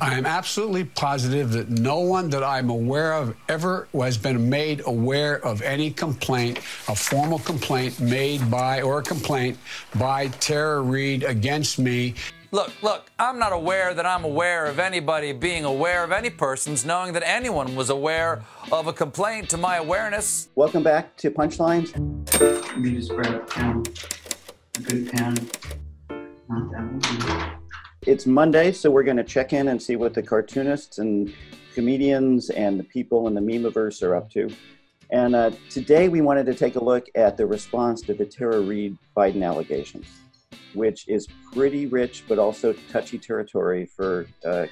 I am absolutely positive that no one that I'm aware of ever has been made aware of any complaint, a formal complaint made by or a complaint by Tara Reade against me. Look, look, I'm not aware that I'm aware of anybody being aware of any persons knowing that anyone was aware of a complaint to my awareness. Welcome back to Punchlines. Let me just grab a pen, a good pen. Not that one. It's Monday, so we're going to check in and see what the cartoonists and comedians and the people in the memeverse are up to. And uh, today we wanted to take a look at the response to the Tara Reade Biden allegations, which is pretty rich but also touchy territory for uh,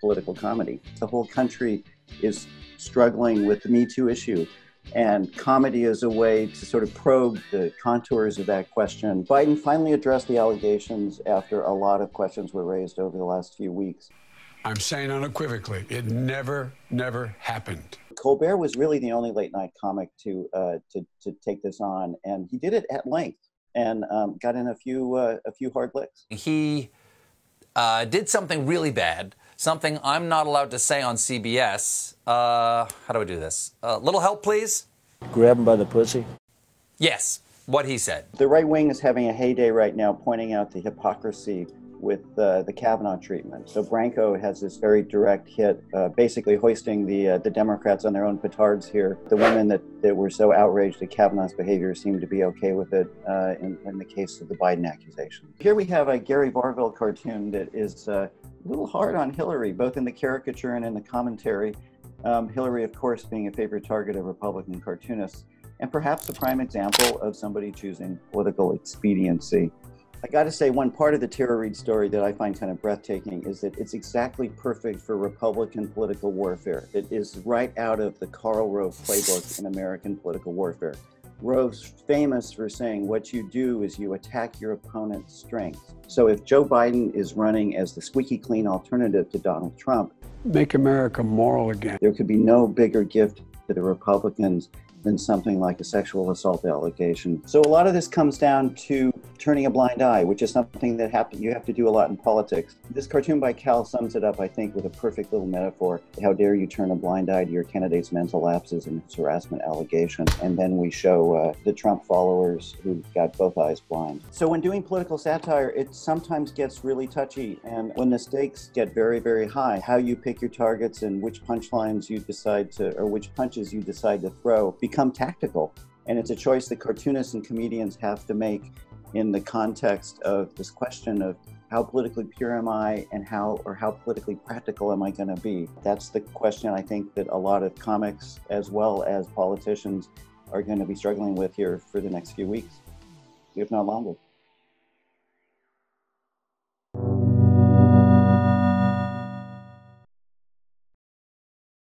political comedy. The whole country is struggling with the Me Too issue. And comedy is a way to sort of probe the contours of that question. Biden finally addressed the allegations after a lot of questions were raised over the last few weeks. I'm saying unequivocally, it never, never happened. Colbert was really the only late night comic to uh, to, to take this on, and he did it at length and um, got in a few uh, a few hard licks. He uh, did something really bad, something I'm not allowed to say on CBS. Uh, how do I do this? A little help, please. Grab him by the pussy. Yes, what he said. The right wing is having a heyday right now, pointing out the hypocrisy with uh, the Kavanaugh treatment. So Branco has this very direct hit, uh, basically hoisting the uh, the Democrats on their own petards here. The women that, that were so outraged at Kavanaugh's behavior seem to be okay with it uh, in, in the case of the Biden accusation. Here we have a Gary Varvel cartoon that is uh, a little hard on Hillary, both in the caricature and in the commentary. Um, Hillary, of course, being a favorite target of Republican cartoonists, and perhaps a prime example of somebody choosing political expediency. I got to say, one part of the Tara Reade story that I find kind of breathtaking is that it's exactly perfect for Republican political warfare. It is right out of the Karl Rove playbook in American political warfare. Rove's famous for saying what you do is you attack your opponent's strengths. So if Joe Biden is running as the squeaky clean alternative to Donald Trump, Make America moral again. there could be no bigger gift to the Republicans than something like a sexual assault allegation. So a lot of this comes down to turning a blind eye, which is something that happen, you have to do a lot in politics. This cartoon by Cal sums it up, I think, with a perfect little metaphor. How dare you turn a blind eye to your candidate's mental lapses and his harassment allegation? And then we show uh, the Trump followers who got both eyes blind. So when doing political satire, it sometimes gets really touchy. And when the stakes get very, very high, how you pick your targets and which punchlines you decide to, or which punches you decide to throw, become tactical. And it's a choice that cartoonists and comedians have to make in the context of this question of how politically pure am I and how or how politically practical am I going to be? That's the question I think that a lot of comics as well as politicians are going to be struggling with here for the next few weeks, if not longer.